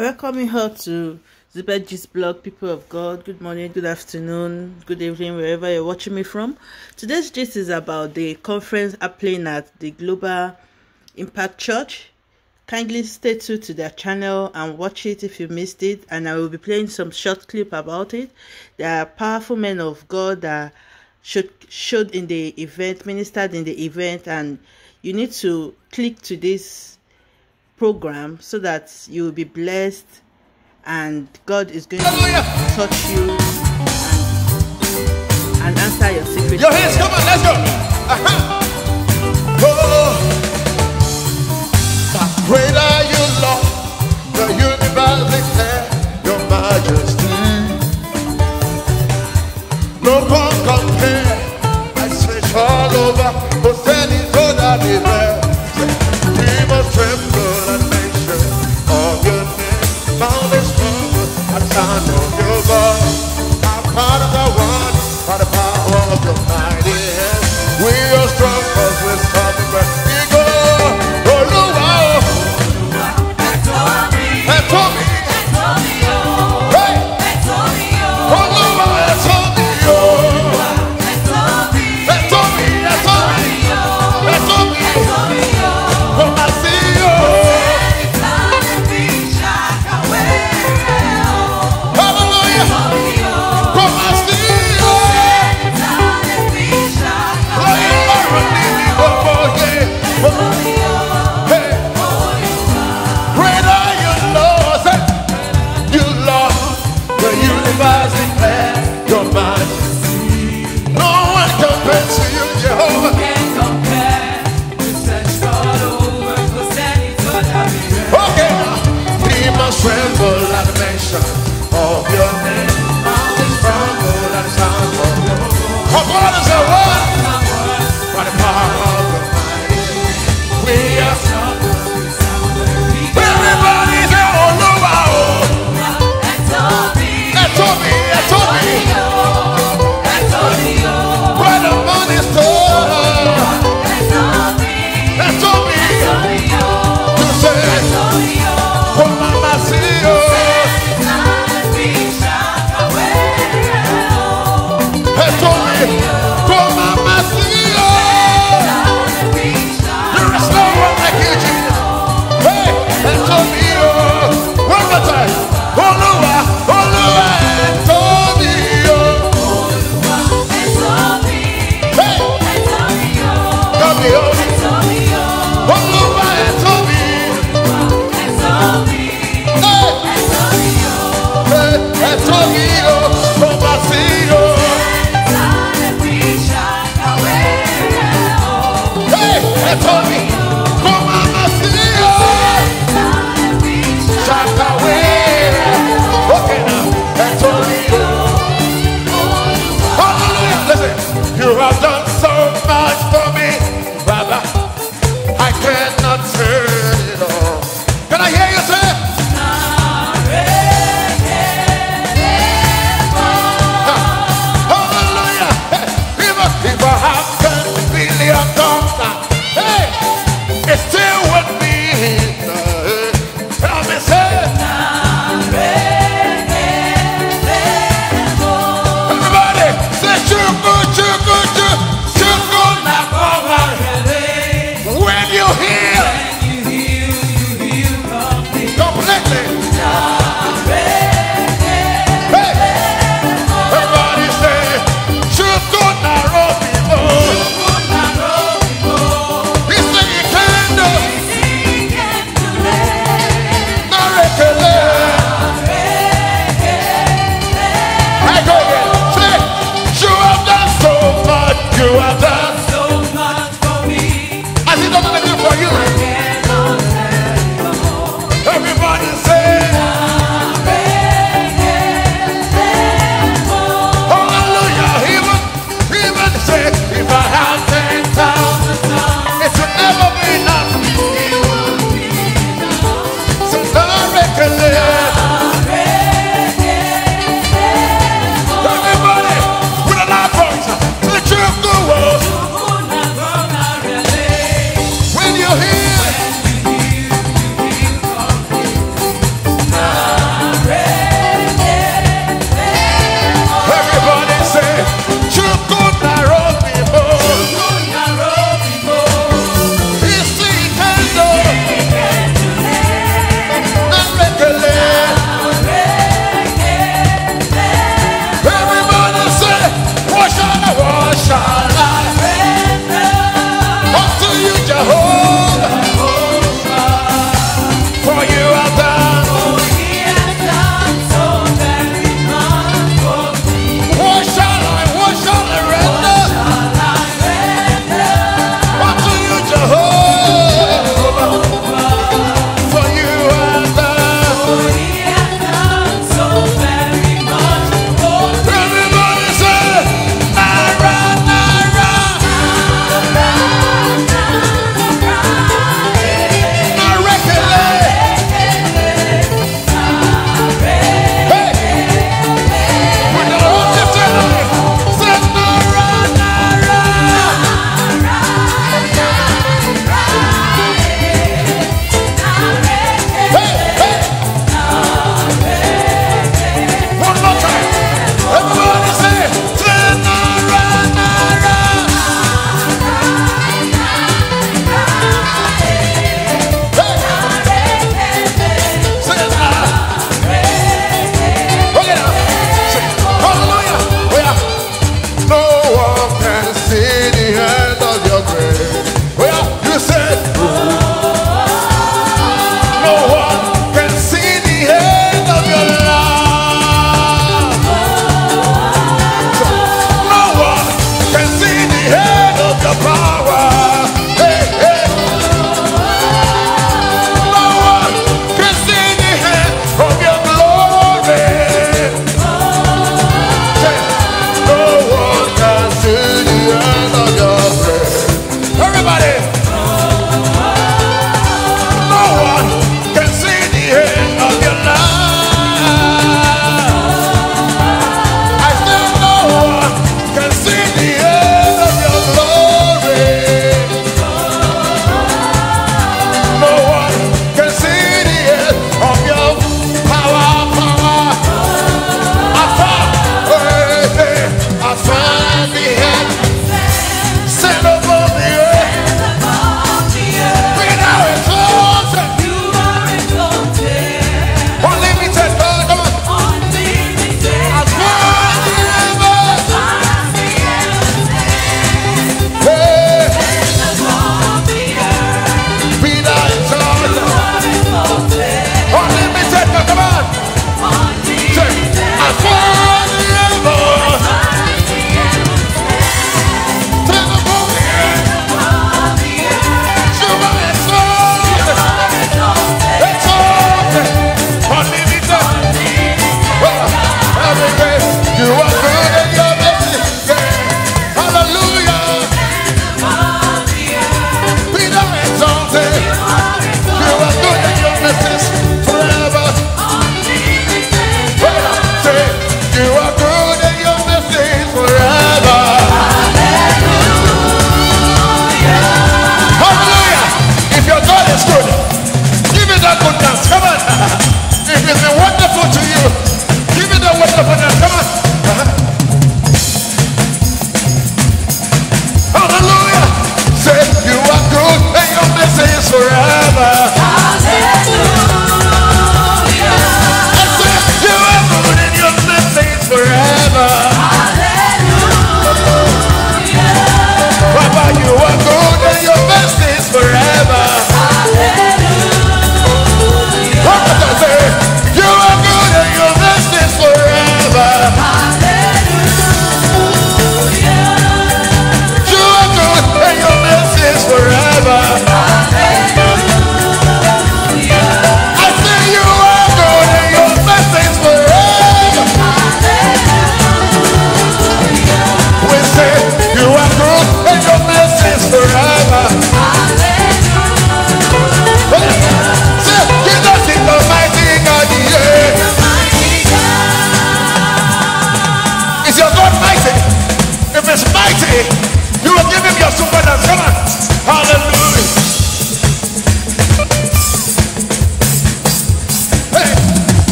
You all to Zubedji's blog, People of God. Good morning, good afternoon, good evening, wherever you're watching me from. Today's gist is about the conference happening at the Global Impact Church. Kindly stay tuned to their channel and watch it if you missed it. And I will be playing some short clip about it. There are powerful men of God that showed, showed in the event, ministered in the event, and you need to click to this program so that you will be blessed and God is going to touch you and, and answer your secret. Your hands, come on, let's go. Uh-huh. Oh, great are you, Lord, the universe declare your majesty. At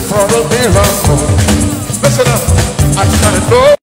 for a miracle. Listen up. I said, no.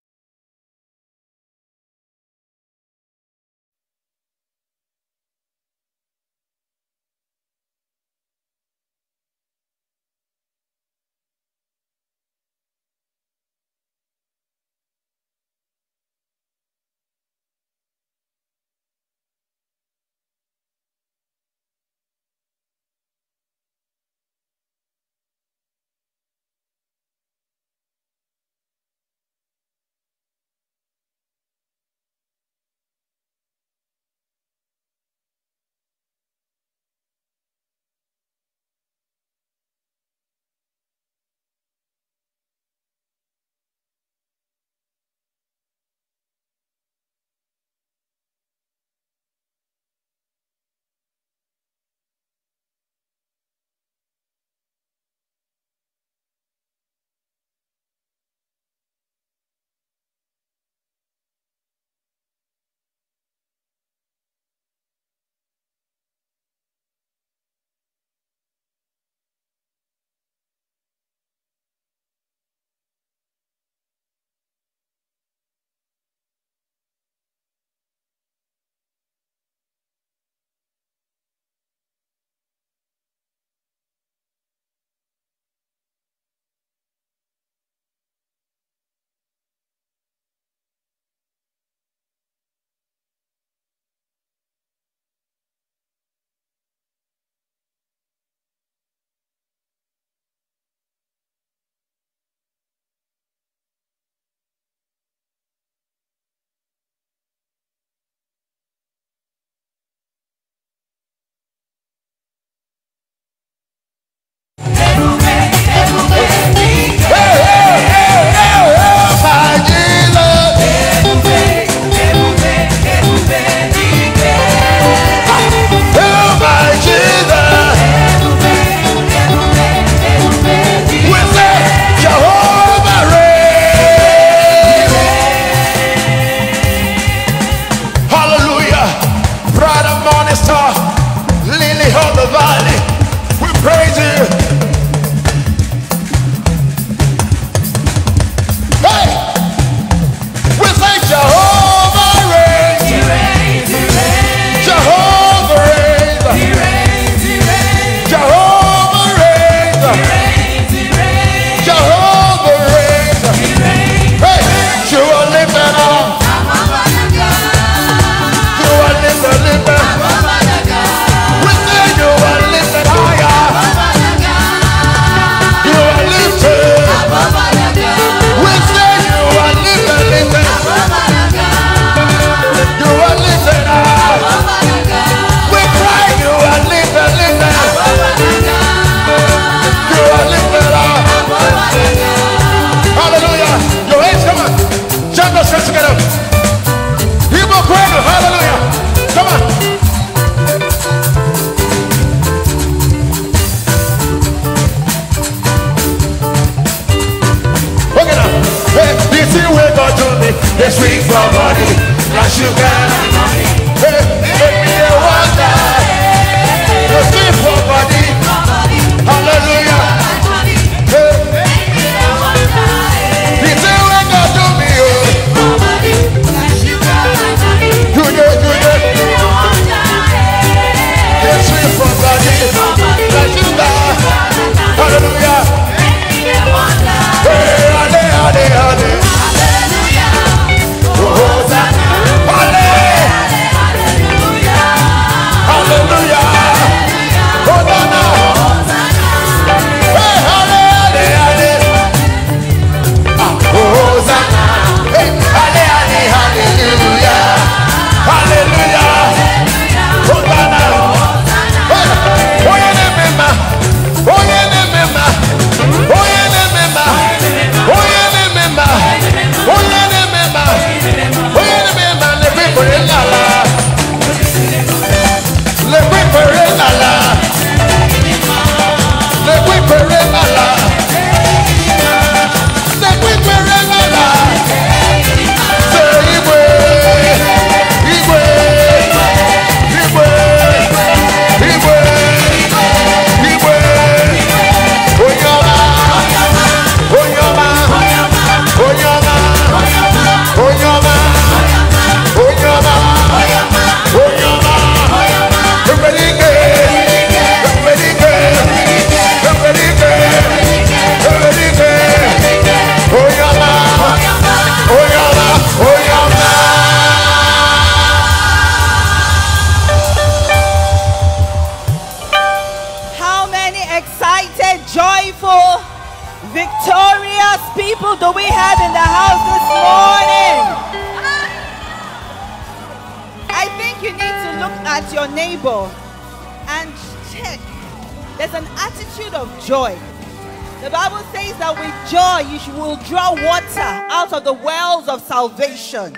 Salvation.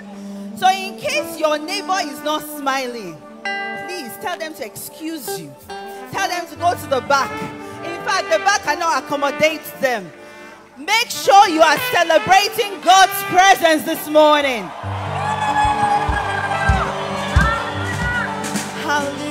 So, in case your neighbor is not smiling, please tell them to excuse you. Tell them to go to the back. In fact, the back cannot accommodate them. Make sure you are celebrating God's presence this morning. Hallelujah.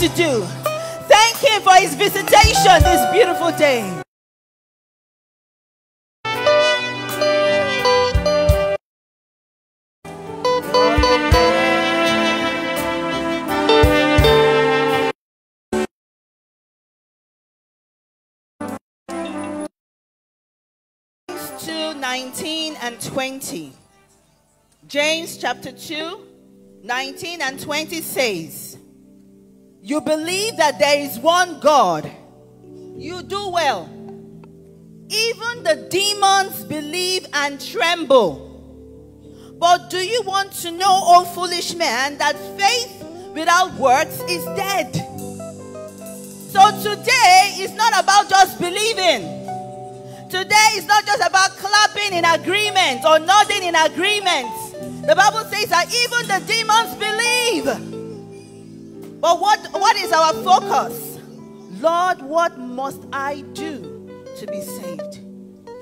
To do. Thank Him for His visitation this beautiful day. 2 19 and 20. James chapter 2 19 and 20 says, You believe that there is one God. You do well. Even the demons believe and tremble. But do you want to know, O foolish man, that faith without works is dead? So today is not about just believing. Today is not just about clapping in agreement or nodding in agreement. The Bible says that even the demons believe. But what, what is our focus? Lord, what must I do to be saved?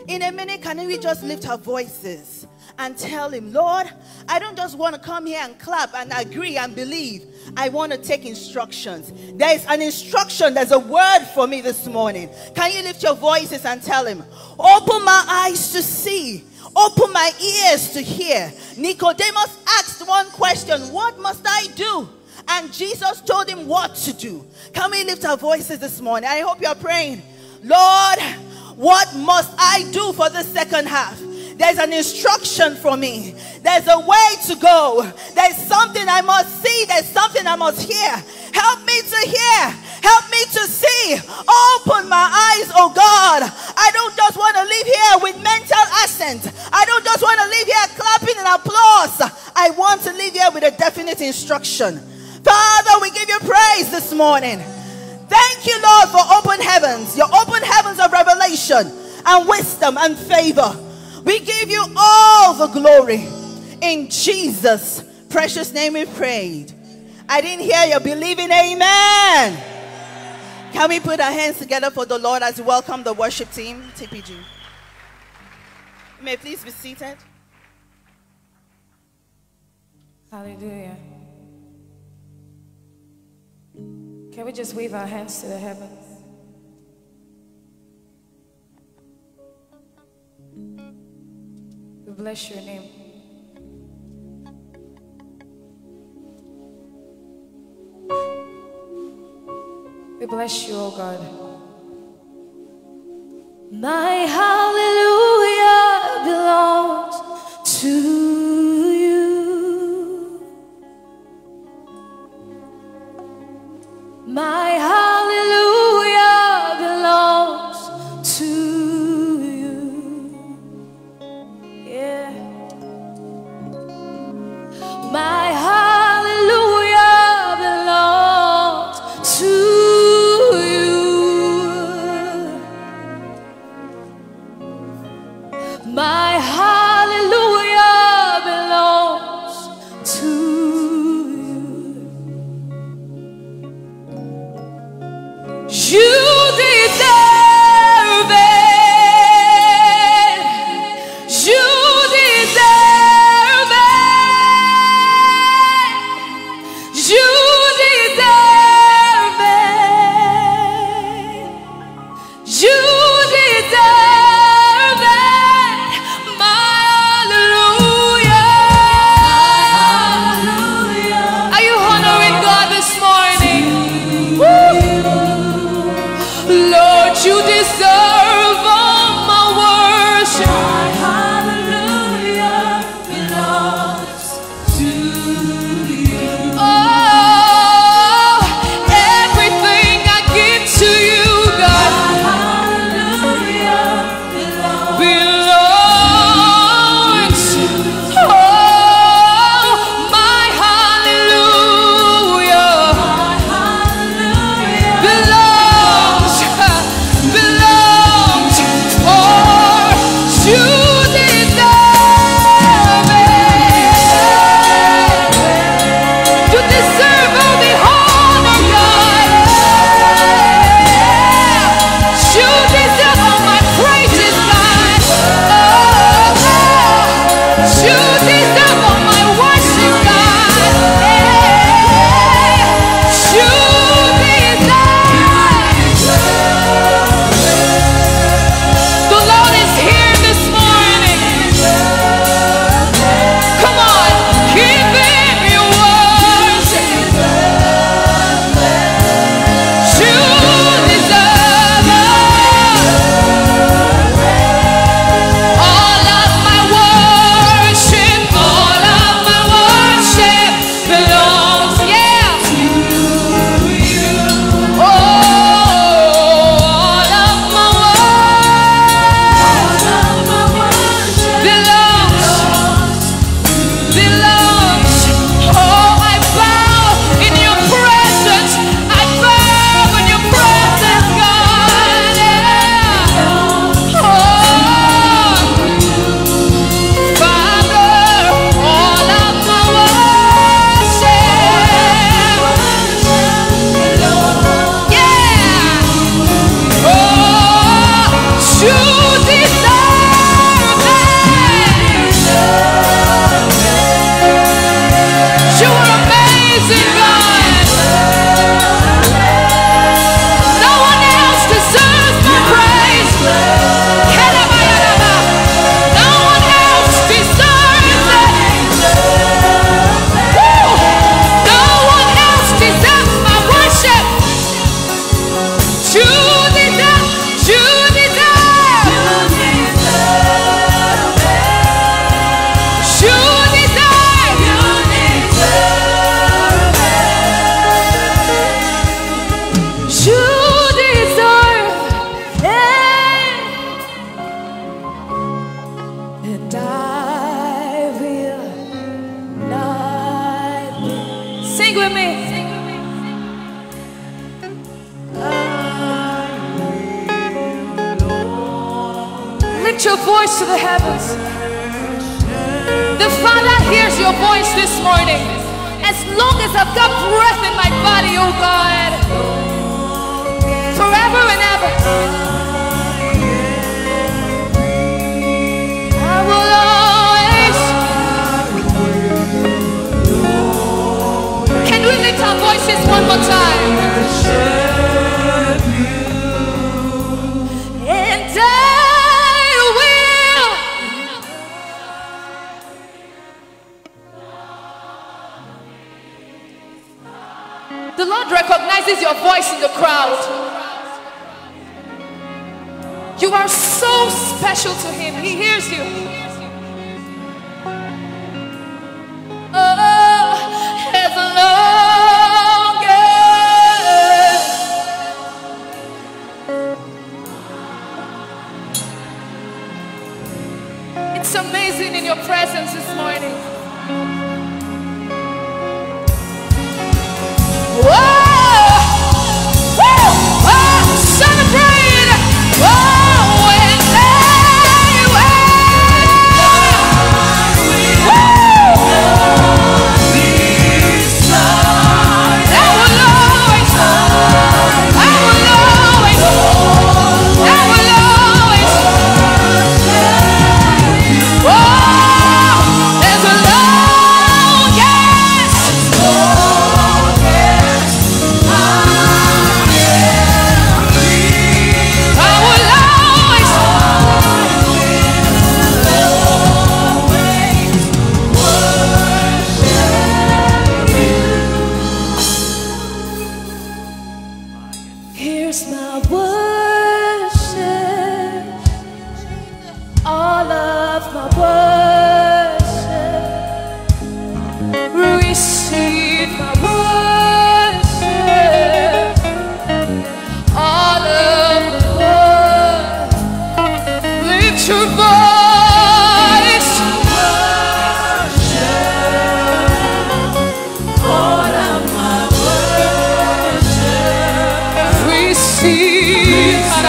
In a minute, can we just lift our voices and tell Him, Lord, I don't just want to come here and clap and agree and believe. I want to take instructions. There is an instruction, there's a word for me this morning. Can you lift your voices and tell Him, Open my eyes to see, open my ears to hear? Nicodemus asked one question What must I do? And Jesus told him what to do. Can we lift our voices this morning? I hope you're praying. Lord, what must I do for the second half? There's an instruction for me. There's a way to go. There's something I must see. There's something I must hear. Help me to hear. Help me to see. Open my eyes, oh God. I don't just want to live here with mental assent. I don't just want to live here clapping and applause. I want to live here with a definite instruction. Father, we give you praise this morning. Thank you, Lord, for open heavens, your open heavens of revelation and wisdom and favor. We give you all the glory. In Jesus' precious name we prayed. I didn't hear you believing, amen. Can we put our hands together for the Lord as we welcome the worship team, TPG? May please be seated. Hallelujah. Can we just wave our hands to the heavens? We bless your name. We bless you, O oh God. My hallelujah belongs to my heart.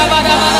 Receive.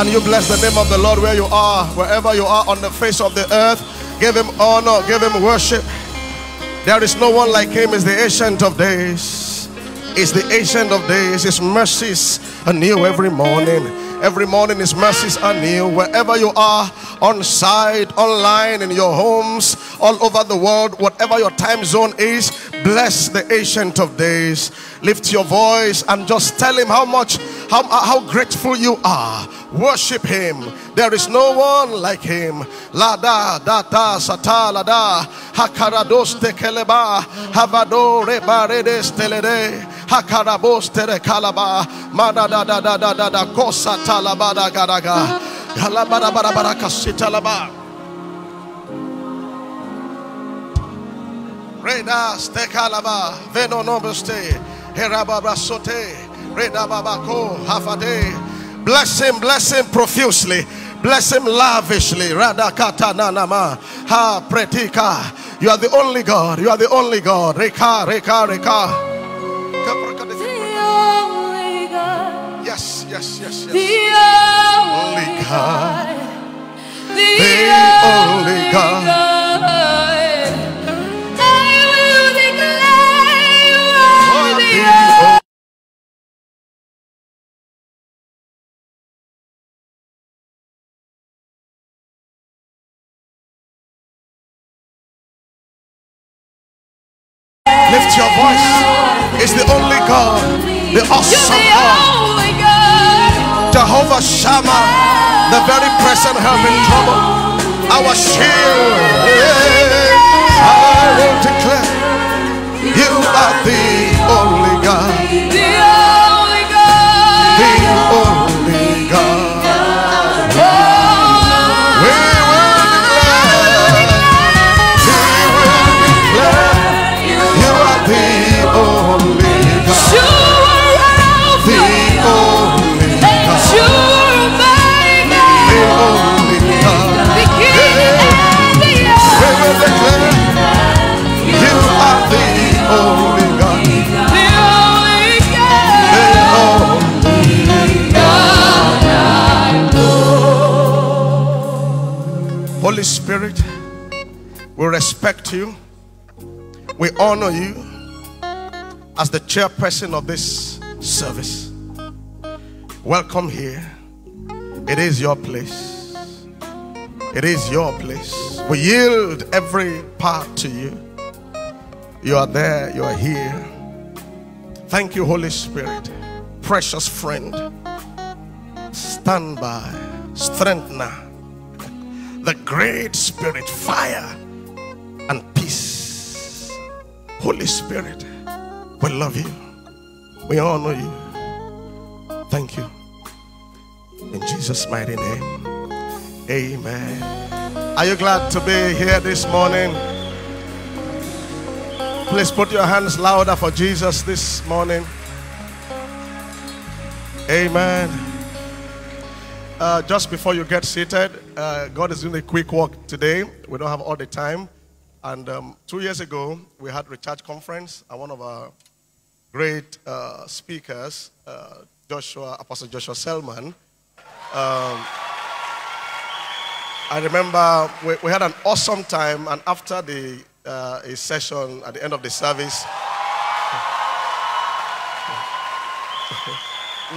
Can you bless the name of the Lord where you are, wherever you are on the face of the earth? Give him honor, give him worship. There is no one like him, is the ancient of days. Is the ancient of days. His mercies are new every morning. Every morning his mercies are new. Wherever you are, on site, online, in your homes, all over the world, whatever your time zone is, bless the ancient of days. Lift your voice and just tell him how much, how, how grateful you are. Worship him. There is no one like him. La da da da sata la da hakarados tekeleba havado rebaredes telede hakarabos tere kalaba mada da da da da da kosa talabada garaga galabada bara bara kasita laba Reda stekalaba veno nobuste herababa sote reda babako hafade. Bless him bless him profusely. Bless him lavishly. Radakata nanama. Ha pretika. You are the only God. You are the only God. Reka reka reka. The only God. yes yes yes The your voice. It's the only God, the awesome God, God. Jehovah Shammah, the very present help in trouble, our shield. I will declare you are the only God, Holy Spirit, we respect you. We honor you as the chairperson of this service. Welcome here. It is your place. It is your place. We yield every part to you. You are there, you are here. Thank you, Holy Spirit, precious friend. Stand by, strengthener, the great spirit, fire and peace. Holy Spirit, we love you, we honor you. Thank you. In Jesus' mighty name, amen. Are you glad to be here this morning? Please put your hands louder for Jesus this morning. Amen. Uh, just before you get seated, uh, God is doing a quick walk today. We don't have all the time. And um, two years ago, we had Recharge Conference, and one of our great uh, speakers, uh, Joshua, Apostle Joshua Selman, um, I remember we, we had an awesome time, and after the uh, a session at the end of the service,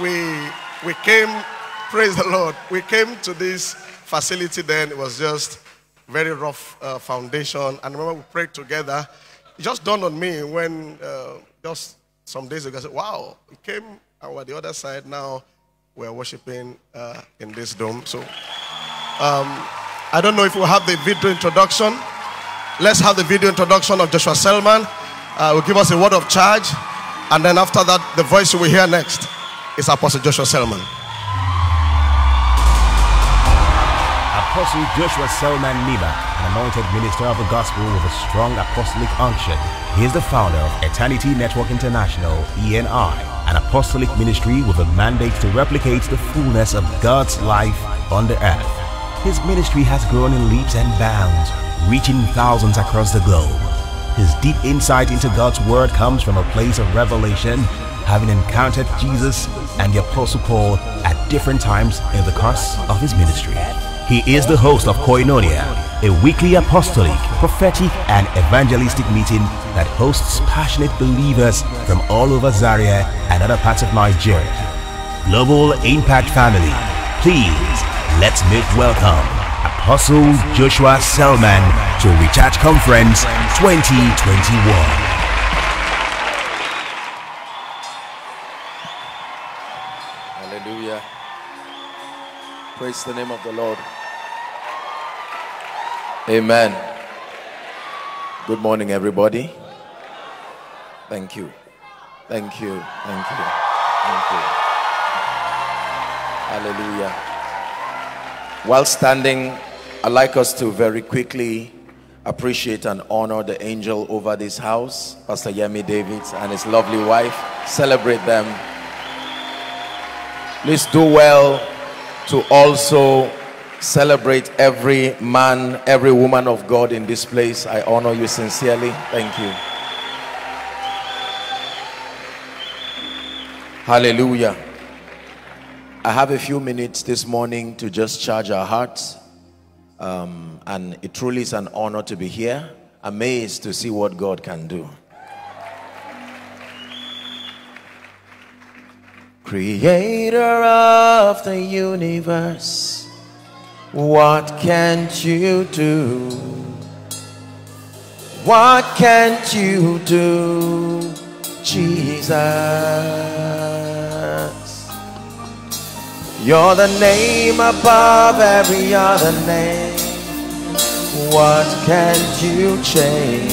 we we came. Praise the Lord. We came to this facility. Then it was just very rough uh, foundation, and remember we prayed together. It just dawned on me when uh, just some days ago, I said, wow, we came and we're the other side. Now we're worshiping uh, in this dome. So um, I don't know if we'll have the video introduction. Let's have the video introduction of Joshua Selman. Uh, will give us a word of charge. And then after that, the voice you will hear next is Apostle Joshua Selman. Apostle Joshua Selman Nimmak, an anointed minister of the gospel with a strong apostolic unction. He is the founder of Eternity Network International, ENI, an apostolic ministry with a mandate to replicate the fullness of God's life on the earth. His ministry has grown in leaps and bounds, reaching thousands across the globe. His deep insight into God's Word comes from a place of revelation, having encountered Jesus and the Apostle Paul at different times in the course of his ministry. He is the host of Koinonia, a weekly apostolic, prophetic, and evangelistic meeting that hosts passionate believers from all over Zaria and other parts of Nigeria. Global Impact Family, please let's make welcome Apostle Joshua Selman to Recharge Conference 2021. Praise the name of the Lord. Amen. Good morning, everybody. Thank you. Thank you. Thank you. Thank you. Hallelujah. While standing, I'd like us to very quickly appreciate and honor the angel over this house, Pastor Yemi Davids, and his lovely wife. Celebrate them. Please do well to also celebrate every man, every woman of God in this place. I honor you sincerely. Thank you. Hallelujah. I have a few minutes this morning to just charge our hearts. Um, and it truly is an honor to be here, amazed to see what God can do. Creator of the universe, what can't you do? What can't you do, Jesus? You're the name above every other name. What can't you change?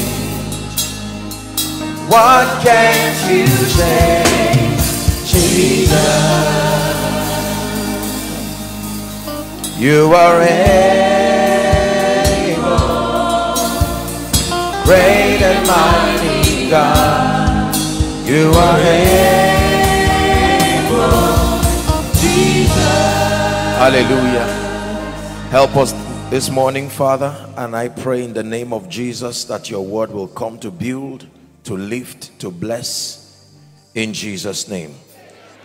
What can't you change? Jesus. You are able, great and mighty God. You are able, Jesus. Hallelujah. Help us this morning, Father, and I pray in the name of Jesus that your word will come to build, to lift, to bless in Jesus' name.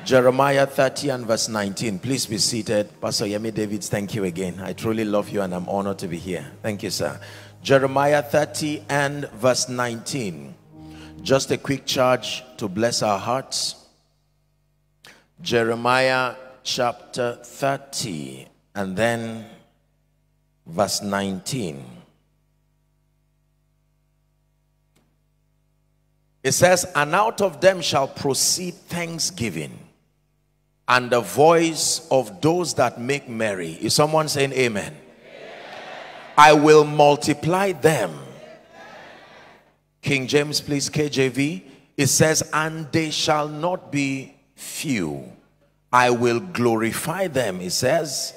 Jeremiah 30 and verse 19. Please be seated. Pastor Yemi Davids, thank you again. I truly love you and I'm honored to be here. Thank you, sir. Jeremiah 30 and verse 19. Just a quick charge to bless our hearts. Jeremiah chapter 30 and then verse 19. It says, And out of them shall proceed thanksgiving and the voice of those that make merry. Is someone saying amen? amen? I will multiply them. King James, please, KJV. It says, And they shall not be few. I will glorify them, it says,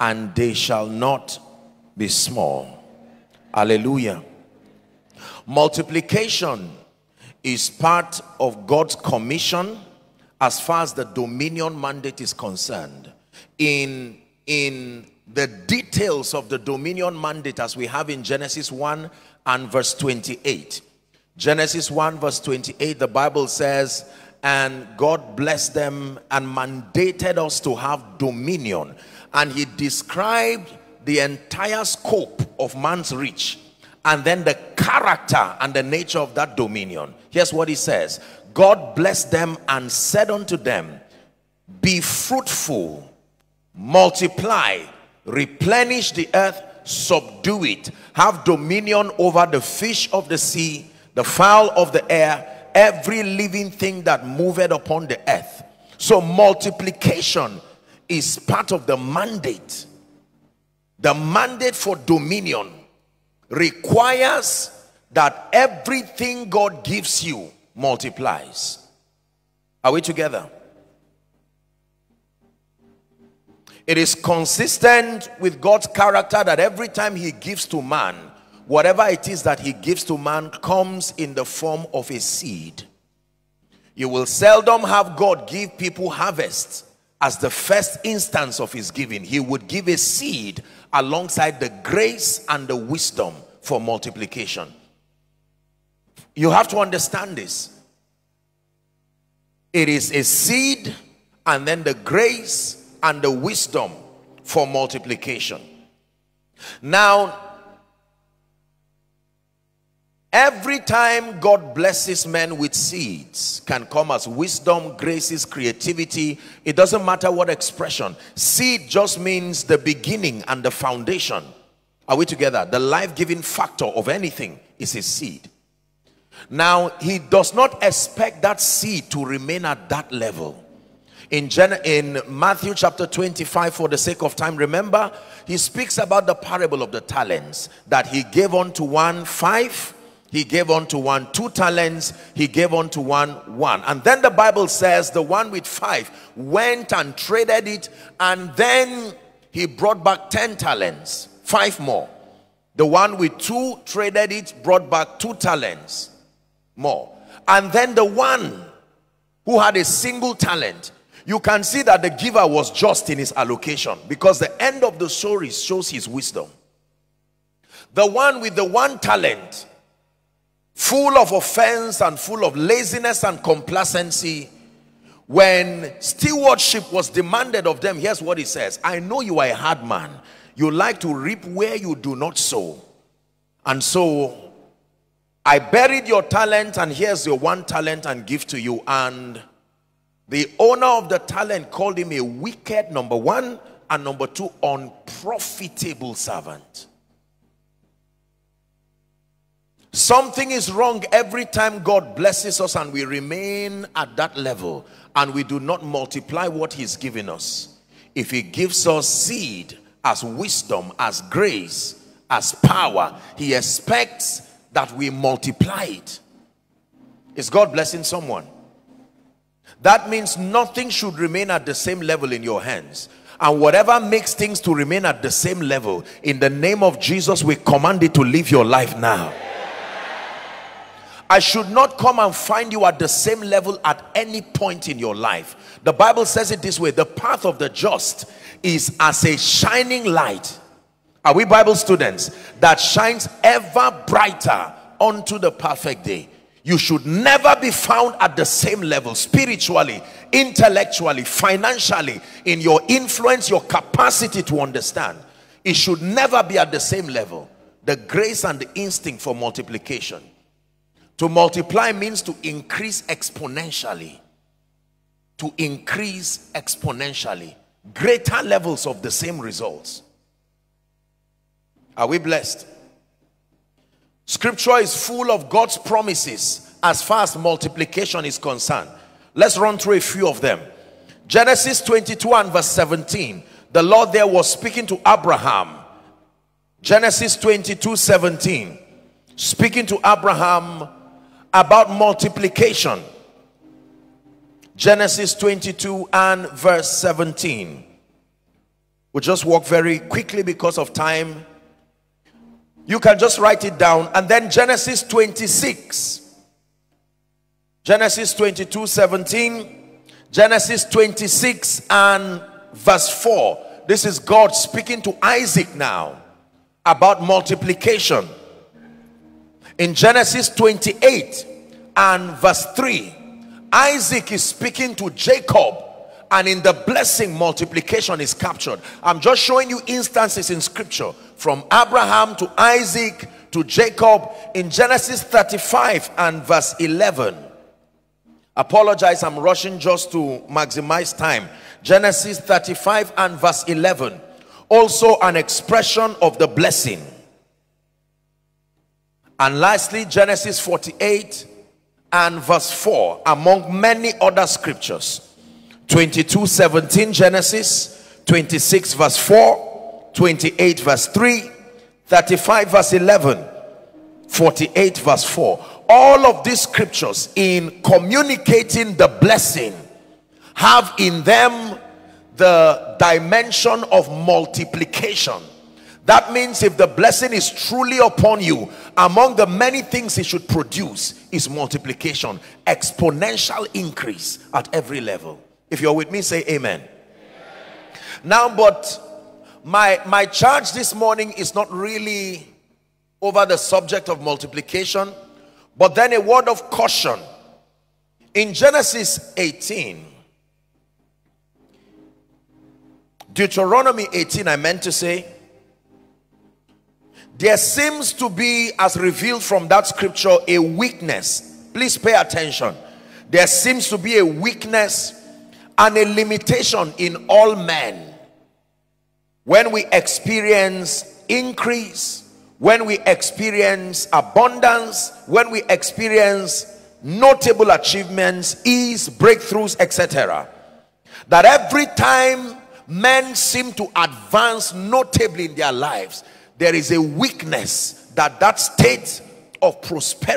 and they shall not be small. Hallelujah. Multiplication is part of God's commission as far as the dominion mandate is concerned. In, in the details of the dominion mandate as we have in Genesis 1 and verse 28. Genesis 1 verse 28, the Bible says, and God blessed them and mandated us to have dominion. And he described the entire scope of man's reach and then the character and the nature of that dominion. Here's what he says God blessed them and said unto them, Be fruitful, multiply, replenish the earth, subdue it, have dominion over the fish of the sea, the fowl of the air, every living thing that moved upon the earth. So multiplication is part of the mandate. The mandate for dominion requires that everything God gives you multiplies. Are we together? It is consistent with God's character that every time he gives to man, whatever it is that he gives to man comes in the form of a seed. You will seldom have God give people harvests as the first instance of his giving. He would give a seed alongside the grace and the wisdom for multiplication. You have to understand this. It is a seed and then the grace and the wisdom for multiplication. Now, every time God blesses men with seeds, can come as wisdom, graces, creativity. It doesn't matter what expression. Seed just means the beginning and the foundation. Are we together? The life-giving factor of anything is a seed. Now, he does not expect that seed to remain at that level. In, Gen in Matthew chapter 25, for the sake of time, remember, he speaks about the parable of the talents that he gave unto one five, he gave unto one two talents, he gave unto one one. And then the Bible says the one with five went and traded it, and then he brought back 10 talents, five more. The one with two traded it, brought back two talents more. And then the one who had a single talent, you can see that the giver was just in his allocation because the end of the story shows his wisdom. The one with the one talent, full of offense and full of laziness and complacency, when stewardship was demanded of them, here's what he says I know you are a hard man. You like to reap where you do not sow. And so I buried your talent and here's your one talent and give to you. And the owner of the talent called him a wicked, number one, and number two, unprofitable servant. Something is wrong every time God blesses us and we remain at that level and we do not multiply what he's given us. If he gives us seed as wisdom, as grace, as power, he expects that we multiply it. Is God blessing someone? That means nothing should remain at the same level in your hands. And whatever makes things to remain at the same level, in the name of Jesus, we command it to live your life now. I should not come and find you at the same level at any point in your life. The Bible says it this way the path of the just is as a shining light are we Bible students? That shines ever brighter unto the perfect day. You should never be found at the same level spiritually, intellectually, financially, in your influence, your capacity to understand. It should never be at the same level. The grace and the instinct for multiplication. To multiply means to increase exponentially. To increase exponentially. Greater levels of the same results. Are we blessed? Scripture is full of God's promises as far as multiplication is concerned. Let's run through a few of them. Genesis 22 and verse 17. The Lord there was speaking to Abraham. Genesis 22 17. Speaking to Abraham about multiplication. Genesis 22 and verse 17. We'll just walk very quickly because of time. You can just write it down. And then Genesis 26. Genesis 22, 17. Genesis 26 and verse 4. This is God speaking to Isaac now about multiplication. In Genesis 28 and verse 3, Isaac is speaking to Jacob and in the blessing multiplication is captured. I'm just showing you instances in scripture from Abraham to Isaac to Jacob in Genesis 35 and verse 11. Apologize, I'm rushing just to maximize time. Genesis 35 and verse 11. Also an expression of the blessing. And lastly, Genesis 48 and verse 4 among many other scriptures 22 17 genesis 26 verse 4 28 verse 3 35 verse 11 48 verse 4 all of these scriptures in communicating the blessing have in them the dimension of multiplication that means if the blessing is truly upon you, among the many things it should produce is multiplication, exponential increase at every level. If you're with me, say amen. amen. Now, but my my charge this morning is not really over the subject of multiplication, but then a word of caution. In Genesis 18, Deuteronomy 18, I meant to say, there seems to be, as revealed from that scripture, a weakness. Please pay attention. There seems to be a weakness and a limitation in all men. When we experience increase, when we experience abundance, when we experience notable achievements, ease, breakthroughs, etc. That every time men seem to advance notably in their lives, there is a weakness that that state of prosperity